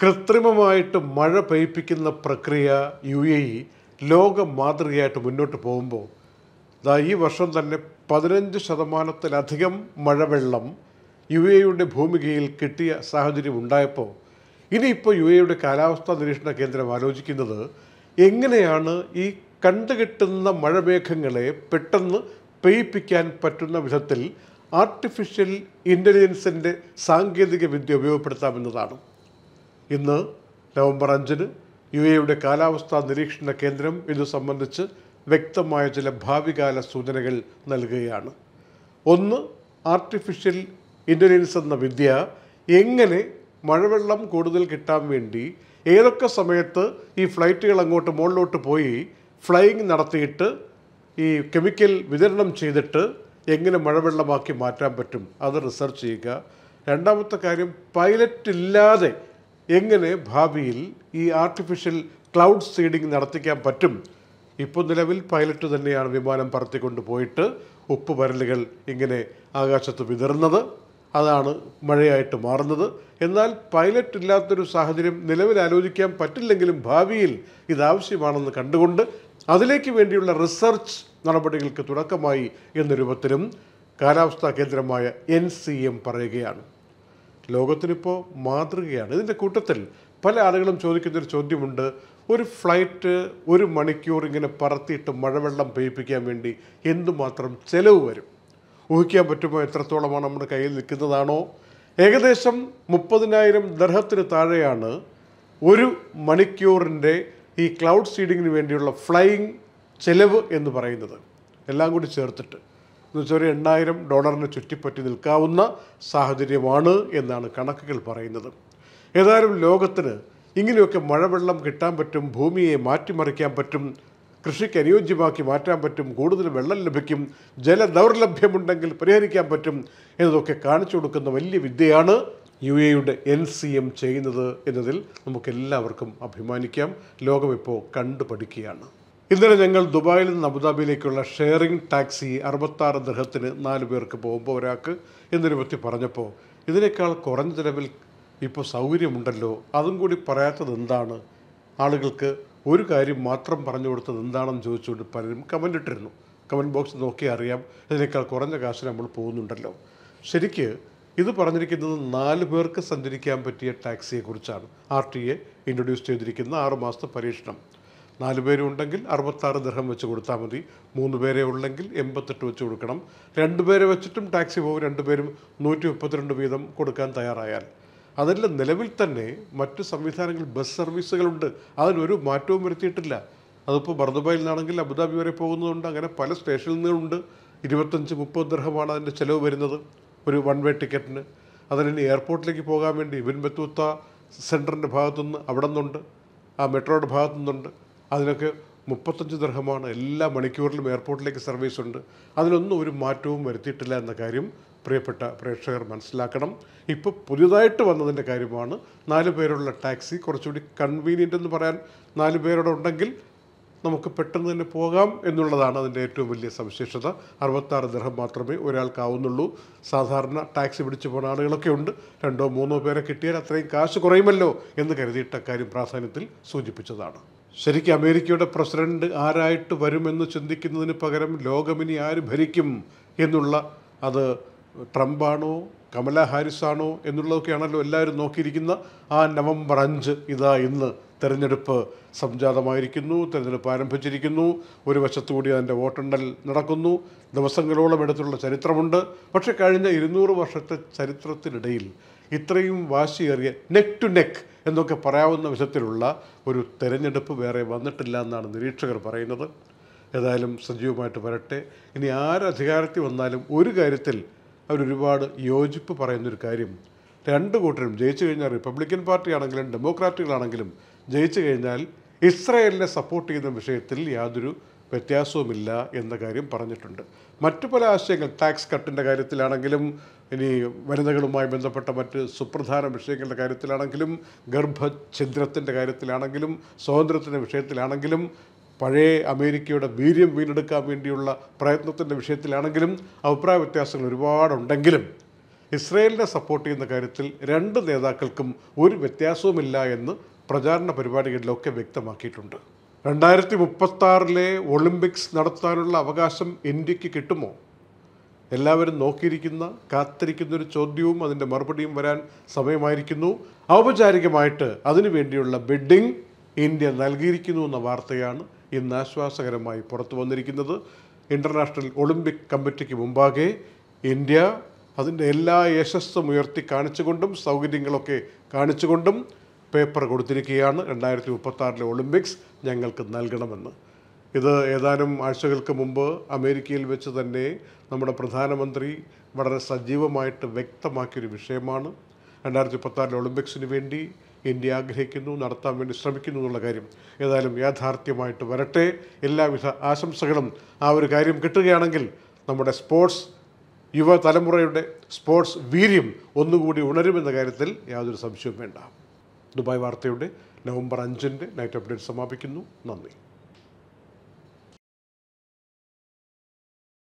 കൃത്രിമമായിട്ട് മഴ പെയ്പ്പിക്കുന്ന പ്രക്രിയ U A E ലോക മാതൃകയായിട്ട് മുന്നോട്ട് പോകുമ്പോൾ ദാ ഈ വർഷം തന്നെ പതിനഞ്ച് ശതമാനത്തിലധികം മഴവെള്ളം യു എയുടെ ഭൂമികയിൽ കിട്ടിയ സാഹചര്യം ഉണ്ടായപ്പോൾ ഇനിയിപ്പോൾ യു എയുടെ കാലാവസ്ഥാ നിരീക്ഷണ കേന്ദ്രം ആലോചിക്കുന്നത് എങ്ങനെയാണ് ഈ കണ്ടുകിട്ടുന്ന മഴമേഘങ്ങളെ പെട്ടെന്ന് പെയ്പ്പിക്കാൻ പറ്റുന്ന വിധത്തിൽ ആർട്ടിഫിഷ്യൽ ഇന്റലിജൻസിന്റെ സാങ്കേതിക വിദ്യ ഉപയോഗപ്പെടുത്താമെന്നതാണ്. ഇന്ന് നവംബർ അഞ്ചിന് യു എയുടെ കാലാവസ്ഥാ നിരീക്ഷണ കേന്ദ്രം ഇത് സംബന്ധിച്ച് വ്യക്തമായ ചില ഭാവികാല സൂചനകൾ നൽകുകയാണ്. ഒന്ന് ആർട്ടിഫിഷ്യൽ ഇന്റലിജൻസ് എന്ന വിദ്യ എങ്ങനെ മഴവെള്ളം കൂടുതൽ കിട്ടാൻ വേണ്ടി ഏതൊക്കെ സമയത്ത് ഈ ഫ്ലൈറ്റുകൾ അങ്ങോട്ട് മുകളിലോട്ട് പോയി ഫ്ലൈയിങ് നടത്തിയിട്ട് ഈ കെമിക്കൽ വിതരണം ചെയ്തിട്ട് എങ്ങനെ മഴവെള്ളമാക്കി മാറ്റാൻ പറ്റും? അത് റിസർച്ച് ചെയ്യുക. രണ്ടാമത്തെ കാര്യം പൈലറ്റ് ഇല്ലാതെ എങ്ങനെ ഭാവിയിൽ ഈ ആർട്ടിഫിഷ്യൽ ക്ലൗഡ് സീഡിംഗ് നടത്തിക്കാൻ പറ്റും? ഇപ്പോൾ നിലവിൽ പൈലറ്റ് തന്നെയാണ് വിമാനം പറത്തിക്കൊണ്ട് പോയിട്ട് ഉപ്പ് പരലുകൾ ഇങ്ങനെ ആകാശത്ത് വിതറുന്നത്. അതാണ് മഴയായിട്ട് മാറുന്നത്. എന്നാൽ പൈലറ്റ് ഇല്ലാത്തൊരു സാഹചര്യം നിലവിൽ ആലോചിക്കാൻ പറ്റില്ലെങ്കിലും ഭാവിയിൽ ഇതാവശ്യമാണെന്ന് കണ്ടുകൊണ്ട് അതിലേക്ക് വേണ്ടിയുള്ള റിസർച്ച് നടപടികൾക്ക് തുടക്കമായി എന്ന രൂപത്തിലും കാലാവസ്ഥാ കേന്ദ്രമായ എൻ പറയുകയാണ്. ലോകത്തിനിപ്പോൾ മാതൃകയാണ്. ഇതിന്റെ കൂട്ടത്തിൽ പല ആളുകളും ചോദിക്കുന്നൊരു ചോദ്യമുണ്ട്. ഒരു ഫ്ലൈറ്റ് ഒരു മണിക്കൂർ ഇങ്ങനെ പറത്തിയിട്ട് മഴവെള്ളം പെയ്യിപ്പിക്കാൻ വേണ്ടി എന്തുമാത്രം ചെലവ് വരും? ഊഹിക്കാൻ പറ്റുമോ എത്രത്തോളമാണ് നമ്മുടെ കയ്യിൽ നിൽക്കുന്നതാണോ? ഏകദേശം മുപ്പതിനായിരം ദർഹത്തിന് താഴെയാണ് ഒരു മണിക്കൂറിന്റെ ഈ ക്ലൗഡ് സീഡിങ്ങിന് വേണ്ടിയുള്ള ഫ്ലൈയിങ് ചെലവ് എന്ന് പറയുന്നത്. എല്ലാം കൂടി ചേർത്തിട്ട്. എന്ന് വെച്ചാൽ ഒരു എണ്ണായിരം ഡോളറിന് ചുറ്റിപ്പറ്റി നിൽക്കാവുന്ന സാഹചര്യമാണ് എന്നാണ് കണക്കുകൾ പറയുന്നത്. ഏതായാലും ലോകത്തിന് ഇങ്ങനെയൊക്കെ മഴവെള്ളം കിട്ടാൻ പറ്റും ഭൂമിയെ മാറ്റിമറിക്കാൻ പറ്റും കൃഷിക്ക് അനുയോജ്യമാക്കി മാറ്റാൻ പറ്റും കൂടുതൽ വെള്ളം ലഭിക്കും ജലദൗർലഭ്യമുണ്ടെങ്കിൽ പരിഹരിക്കാൻ പറ്റും എന്നതൊക്കെ കാണിച്ചു കൊടുക്കുന്ന വലിയ വിദ്യയാണ് യു എയുടെ എൻ സി എം ചെയ്യുന്നത് എന്നതിൽ നമുക്കെല്ലാവർക്കും അഭിമാനിക്കാം. ലോകമിപ്പോൾ കണ്ടുപഠിക്കുകയാണ്. ഇന്നലെ ഞങ്ങൾ ദുബായിൽ നിന്ന് അബുദാബിയിലേക്കുള്ള ഷെയറിംഗ് ടാക്സി അറുപത്താറ് ദൃഹത്തിന് നാല് പേർക്ക് പോകുമ്പോൾ ഒരാൾക്ക് എന്നതിനെ പറ്റി പറഞ്ഞപ്പോൾ ഇതിനേക്കാൾ കുറഞ്ഞ ചിലവിൽ ഇപ്പോൾ സൗകര്യമുണ്ടല്ലോ അതും കൂടി പറയാത്തത് എന്താണ്? ആളുകൾക്ക് ഒരു കാര്യം മാത്രം പറഞ്ഞു കൊടുത്തത് എന്താണെന്ന് ചോദിച്ചുകൊണ്ട് പലരും കമന്റ് ഇട്ടിരുന്നു. കമന്റ് ബോക്സ് നോക്കിയാൽ അറിയാം ഇതിനേക്കാൾ കുറഞ്ഞ കാശ് നമ്മൾ പോകുന്നുണ്ടല്ലോ. ശരിക്ക് ഇത് പറഞ്ഞിരിക്കുന്നത് നാല് പേർക്ക് സഞ്ചരിക്കാൻ പറ്റിയ ടാക്സിയെക്കുറിച്ചാണ്. ആർ ടി എ ഇൻട്രൊഡ്യൂസ് ചെയ്തിരിക്കുന്ന ആറുമാസത്തെ പരീക്ഷണം. നാല് പേരുണ്ടെങ്കിൽ അറുപത്താറ് ദൃഹം വെച്ച് കൊടുത്താൽ മതി. മൂന്ന് പേരെ ഉള്ളെങ്കിൽ എൺപത്തെട്ട് വെച്ച് കൊടുക്കണം. രണ്ട് പേരെ വെച്ചിട്ടും ടാക്സി പോകും. രണ്ടുപേരും നൂറ്റി മുപ്പത്തിരണ്ട് വീതം കൊടുക്കാൻ തയ്യാറായാൽ. അതെല്ലാം നിലവിൽ തന്നെ മറ്റ് സംവിധാനങ്ങൾ ബസ് സർവീസുകളുണ്ട്. അതിനൊരു മാറ്റവും വരുത്തിയിട്ടില്ല. അതിപ്പോൾ ബർദുബായിൽ നിന്നാണെങ്കിൽ അബുദാബി വരെ പോകുന്നതുകൊണ്ട് അങ്ങനെ പല സ്റ്റേഷനിൽ നിന്നുണ്ട്. ഇരുപത്തഞ്ച് മുപ്പത് ദൃഹമാണ് അതിന്റെ ചിലവ് വരുന്നത് ഒരു വൺ വേ ടിക്കറ്റിന് അതിന് എയർപോർട്ടിലേക്ക് പോകാൻ വേണ്ടി ഇവൻ ബത്തൂത്ത സെന്ററിന്റെ ഭാഗത്തുനിന്ന് അവിടെ നിന്നുണ്ട് ആ മെട്രോയുടെ ഭാഗത്തു നിന്നുണ്ട് അതിനൊക്കെ മുപ്പത്തഞ്ച് ദർഹമാണ് എല്ലാ മണിക്കൂറിലും എയർപോർട്ടിലേക്ക് സർവീസ് ഉണ്ട്. അതിലൊന്നും ഒരു മാറ്റവും വരുത്തിയിട്ടില്ല എന്ന കാര്യം പ്രിയപ്പെട്ട പ്രേക്ഷകർ മനസ്സിലാക്കണം. ഇപ്പോൾ പുതിയതായിട്ട് വന്നതിന്റെ കാര്യമാണ് നാല് പേരുള്ള ടാക്സി കുറച്ചുകൂടി കൺവീനിയന്റ് എന്ന് പറയാൻ നാല് പേരോടെ ഉണ്ടെങ്കിൽ നമുക്ക് പെട്ടെന്ന് തന്നെ പോകാം എന്നുള്ളതാണ് അതിന്റെ ഏറ്റവും വലിയ സവിശേഷത. അറുപത്താറ് ദർഹം മാത്രമേ ഒരാൾക്കാവുന്നുള്ളൂ. സാധാരണ ടാക്സി പിടിച്ചു പോകുന്ന ആളുകളൊക്കെ ഉണ്ട്. രണ്ടോ മൂന്നോ പേരെ കിട്ടിയാൽ അത്രയും കാശ് കുറയുമല്ലോ എന്ന് കരുതിയിട്ട കാര്യം പ്രാധാന്യത്തിൽ സൂചിപ്പിച്ചതാണ്. ശരിക്കും അമേരിക്കയുടെ പ്രസിഡന്റ് ആരായിട്ട് വരുമെന്ന് ചിന്തിക്കുന്നതിന് പകരം ലോകമിനി ആര് ഭരിക്കും എന്നുള്ള അത് ട്രംപാണോ കമല ഹാരിസാണോ എന്നുള്ളതൊക്കെയാണല്ലോ എല്ലാവരും നോക്കിയിരിക്കുന്ന ആ നവംബർ അഞ്ച് ഇതാ ഇന്ന് തെരഞ്ഞെടുപ്പ് സംജാതമായിരിക്കുന്നു തെരഞ്ഞെടുപ്പ് ആരംഭിച്ചിരിക്കുന്നു. ഒരു വശത്തുകൂടി അതിന്റെ വോട്ടെണ്ണൽ നടക്കുന്നു. ദിവസങ്ങളോളം എടുത്തുള്ള ചരിത്രമുണ്ട്. പക്ഷേ കഴിഞ്ഞ ഇരുന്നൂറ് വർഷത്തെ ചരിത്രത്തിനിടയിൽ ഇത്രയും വാശിയേറിയ നെക്ക് ടു നെക്ക് എന്നൊക്കെ പറയാവുന്ന വിധത്തിലുള്ള ഒരു തെരഞ്ഞെടുപ്പ് വേറെ വന്നിട്ടില്ല എന്നാണ് നിരീക്ഷകർ പറയുന്നത്. ഏതായാലും സജീവമായിട്ട് വരട്ടെ. ഇനി ആരധികാരത്തിൽ വന്നാലും ഒരു കാര്യത്തിൽ അവരൊരുപാട് യോജിപ്പ് പറയുന്നൊരു കാര്യം രണ്ട് കൂട്ടരും ജയിച്ചു കഴിഞ്ഞാൽ റിപ്പബ്ലിക്കൻ പാർട്ടി ആണെങ്കിലും ഡെമോക്രാറ്റുകളാണെങ്കിലും ജയിച്ചു കഴിഞ്ഞാൽ ഇസ്രയേലിനെ സപ്പോർട്ട് ചെയ്യുന്ന വിഷയത്തിൽ യാതൊരു വ്യത്യാസവുമില്ല എന്ന കാര്യം പറഞ്ഞിട്ടുണ്ട്. മറ്റു പല ആശയങ്ങൾ ടാക്സ് കട്ടിന്റെ കാര്യത്തിലാണെങ്കിലും ഇനി വനിതകളുമായി ബന്ധപ്പെട്ട മറ്റ് സുപ്രധാന വിഷയങ്ങളുടെ കാര്യത്തിലാണെങ്കിലും ഗർഭഛിദ്രത്തിന്റെ കാര്യത്തിലാണെങ്കിലും സ്വാതന്ത്ര്യത്തിന്റെ വിഷയത്തിലാണെങ്കിലും പഴയ അമേരിക്കയുടെ വീര്യം വീണ്ടെടുക്കാൻ വേണ്ടിയുള്ള പ്രയത്നത്തിന്റെ വിഷയത്തിലാണെങ്കിലും അഭിപ്രായ വ്യത്യാസങ്ങൾ ഒരുപാടുണ്ടെങ്കിലും ഇസ്രയേലിനെ സപ്പോർട്ട് ചെയ്യുന്ന കാര്യത്തിൽ രണ്ട് നേതാക്കൾക്കും ഒരു വ്യത്യാസവുമില്ല എന്ന് പ്രചാരണ പരിപാടികളിലൊക്കെ വ്യക്തമാക്കിയിട്ടുണ്ട്. രണ്ടായിരത്തി മുപ്പത്തി ഒളിമ്പിക്സ് നടത്താനുള്ള അവകാശം ഇന്ത്യയ്ക്ക് കിട്ടുമോ? എല്ലാവരും നോക്കിയിരിക്കുന്ന കാത്തിരിക്കുന്ന ഒരു ചോദ്യവും അതിന്റെ മറുപടിയും വരാൻ സമയമായിരിക്കുന്നു. ഔപചാരികമായിട്ട് അതിനുവേണ്ടിയുള്ള ബിഡിംഗ് ഇന്ത്യ നൽകിയിരിക്കുന്നു എന്ന വാർത്തയാണ് ഇന്ന് ആശ്വാസകരമായി പുറത്തു വന്നിരിക്കുന്നത്. ഇന്റർനാഷണൽ ഒളിമ്പിക് കമ്മിറ്റിക്ക് മുമ്പാകെ ഇന്ത്യ അതിന്റെ എല്ലാ യശസ്സും ഉയർത്തി കാണിച്ചുകൊണ്ടും സൗകര്യങ്ങളൊക്കെ കാണിച്ചുകൊണ്ടും പേപ്പർ കൊടുത്തിരിക്കുകയാണ്. രണ്ടായിരത്തി മുപ്പത്തി ഒളിമ്പിക്സ് ഞങ്ങൾക്ക് നൽകണമെന്ന്. ഇത് ഏതാനും ആഴ്ചകൾക്ക് മുമ്പ് അമേരിക്കയിൽ വെച്ച് തന്നെ നമ്മുടെ പ്രധാനമന്ത്രി വളരെ സജീവമായിട്ട് വ്യക്തമാക്കിയൊരു വിഷയമാണ്. രണ്ടായിരത്തി പത്താറിലെ ഒളിമ്പിക്സിന് വേണ്ടി ഇന്ത്യ ആഗ്രഹിക്കുന്നു നടത്താൻ വേണ്ടി ശ്രമിക്കുന്നു എന്നുള്ള കാര്യം ഏതായാലും യാഥാർത്ഥ്യമായിട്ട് വരട്ടെ. എല്ലാവിധ ആശംസകളും ആ ഒരു കാര്യം കിട്ടുകയാണെങ്കിൽ നമ്മുടെ സ്പോർട്സ് യുവതലമുറയുടെ സ്പോർട്സ് വീര്യം ഒന്നുകൂടി ഉണരുമെന്ന കാര്യത്തിൽ യാതൊരു സംശയവും വേണ്ട. ദുബായ് വാർത്തയുടെ നവംബർ അഞ്ചിന്റെ നൈറ്റ് അപ്ഡേറ്റ് സമാപിക്കുന്നു. നന്ദി.